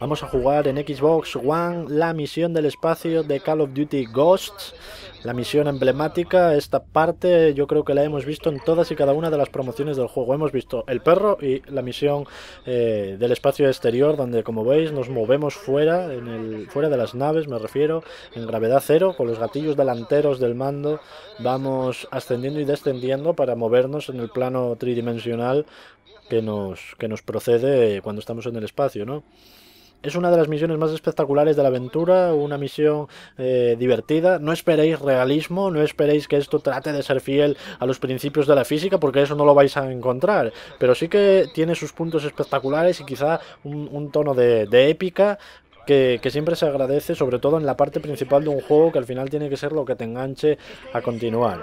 Vamos a jugar en Xbox One la misión del espacio de Call of Duty Ghosts, la misión emblemática. Esta parte yo creo que la hemos visto en todas y cada una de las promociones del juego. Hemos visto el perro y la misión eh, del espacio exterior, donde como veis nos movemos fuera, en el, fuera de las naves, me refiero, en gravedad cero, con los gatillos delanteros del mando. Vamos ascendiendo y descendiendo para movernos en el plano tridimensional que nos, que nos procede cuando estamos en el espacio, ¿no? Es una de las misiones más espectaculares de la aventura, una misión eh, divertida. No esperéis realismo, no esperéis que esto trate de ser fiel a los principios de la física, porque eso no lo vais a encontrar. Pero sí que tiene sus puntos espectaculares y quizá un, tono de, épica que, que, siempre se agradece, sobre todo en la parte principal de un juego que al final tiene que ser lo que te enganche a continuar.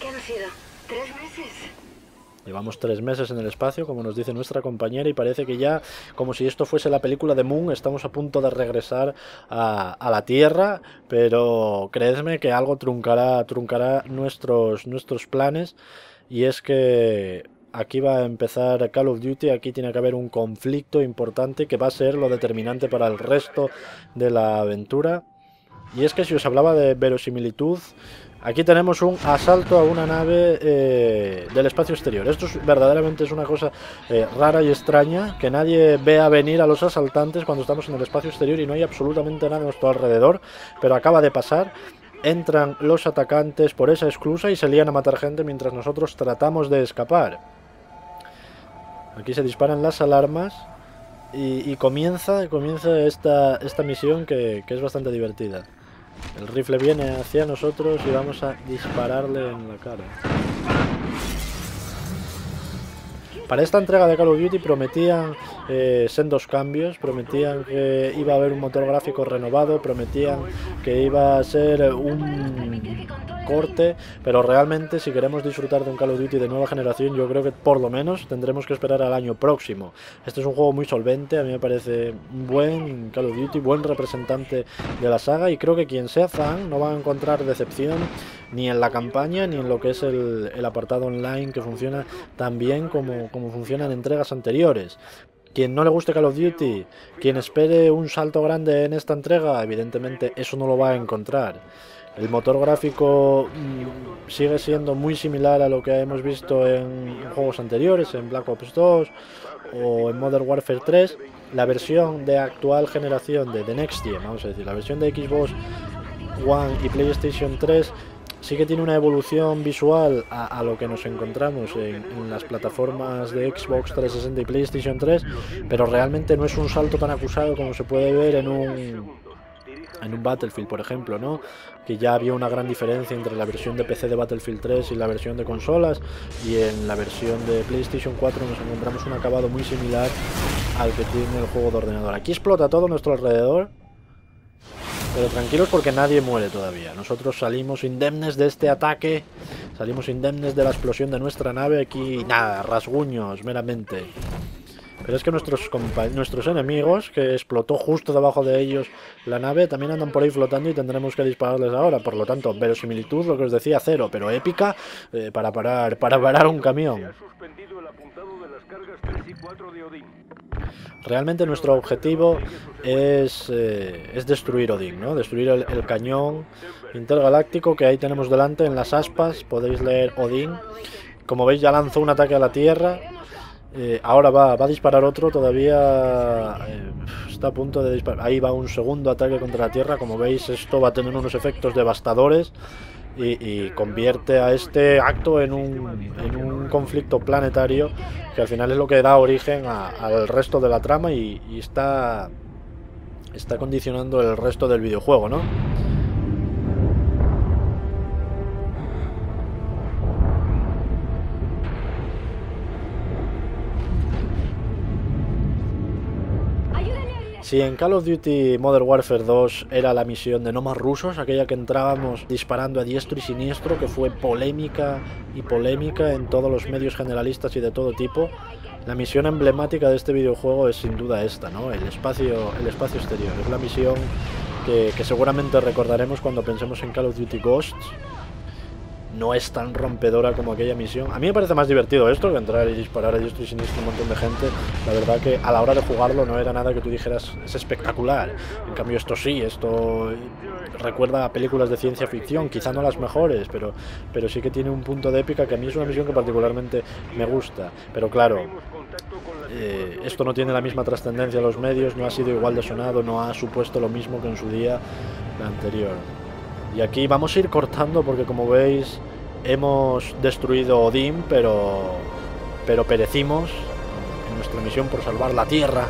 ¿Qué han sido? ¿Tres? Llevamos tres meses en el espacio, como nos dice nuestra compañera, y parece que ya, como si esto fuese la película de Moon, estamos a punto de regresar a, la Tierra, pero creedme que algo truncará, truncará nuestros, nuestros planes, y es que aquí va a empezar Call of Duty, aquí tiene que haber un conflicto importante que va a ser lo determinante para el resto de la aventura. Y es que si os hablaba de verosimilitud, Aquí tenemos un asalto a una nave eh, del espacio exterior. Esto verdaderamente es una cosa eh, rara y extraña, que nadie vea venir a los asaltantes cuando estamos en el espacio exterior y no hay absolutamente nada a nuestro alrededor, pero acaba de pasar. Entran los atacantes por esa esclusa y se lían a matar gente mientras nosotros tratamos de escapar. Aquí se disparan las alarmas y, comienza, comienza esta, esta misión que es bastante divertida. El rifle viene hacia nosotros y vamos a dispararle en la cara. Para esta entrega de Call of Duty prometían eh, sendos cambios, prometían que iba a haber un motor gráfico renovado, prometían que iba a ser un corte, pero realmente si queremos disfrutar de un Call of Duty de nueva generación, yo creo que por lo menos tendremos que esperar al año próximo. Este es un juego muy solvente, a mí me parece un buen Call of Duty, buen representante de la saga y creo que quien sea fan no va a encontrar decepción ni en la campaña ni en lo que es el, apartado online que funciona tan bien como, como funcionan entregas anteriores. Quien no le guste Call of Duty, quien espere un salto grande en esta entrega, evidentemente eso no lo va a encontrar. El motor gráfico mm, sigue siendo muy similar a lo que hemos visto en juegos anteriores, en Black Ops 2 o en Modern Warfare 3. La versión de actual generación de The Next Gen, vamos a decir, la versión de Xbox One y PlayStation 3 sí que tiene una evolución visual a, lo que nos encontramos en, las plataformas de Xbox 360 y PlayStation 3, pero realmente no es un salto tan acusado como se puede ver en un en un Battlefield, por ejemplo, ¿no? Que ya había una gran diferencia entre la versión de PC de Battlefield 3 y la versión de consolas, y en la versión de PlayStation 4 nos encontramos un acabado muy similar al que tiene el juego de ordenador. Aquí explota todo nuestro alrededor, pero tranquilos porque nadie muere todavía. Nosotros salimos indemnes de este ataque, salimos indemnes de la explosión de nuestra nave. Aquí, nada, rasguños meramente. Pero es que nuestros, nuestros enemigos, que explotó justo debajo de ellos la nave, también andan por ahí flotando y tendremos que dispararles ahora. Por lo tanto, verosimilitud, lo que os decía, cero, pero épica eh, para, parar, para parar un camión. Realmente nuestro objetivo es, eh, es destruir Odin, ¿no? Destruir el, cañón intergaláctico que ahí tenemos delante en las aspas. Podéis leer Odin. Como veis ya lanzó un ataque a la Tierra eh, ahora va, va, a disparar otro, todavía eh, está a punto de disparar. Ahí va un segundo ataque contra la Tierra. Como veis, esto va a tener unos efectos devastadores y, convierte a este acto en un, en un, conflicto planetario que al final es lo que da origen al resto de la trama y, y está, está condicionando el resto del videojuego, ¿no? Si en Call of Duty Modern Warfare 2 era la misión de no más rusos, aquella que entrábamos disparando a diestro y siniestro, que fue polémica y polémica en todos los medios generalistas y de todo tipo, la misión emblemática de este videojuego es sin duda esta, ¿no? El espacio, el espacio exterior. Es la misión que, que seguramente recordaremos cuando pensemos en Call of Duty Ghosts no es tan rompedora como aquella misión. A mí me parece más divertido esto que entrar y disparar a diestro y siniestro un montón de gente. La verdad que a la hora de jugarlo no era nada que tú dijeras es espectacular. En cambio esto sí, esto recuerda a películas de ciencia ficción, quizá no las mejores, pero, pero sí que tiene un punto de épica que a mí es una misión que particularmente me gusta. Pero claro, eh, esto no tiene la misma trascendencia en los medios, no ha sido igual de sonado, no ha supuesto lo mismo que en su día la anterior. Y aquí vamos a ir cortando porque como veis hemos destruido Odín, pero, pero perecimos en nuestra misión por salvar la Tierra.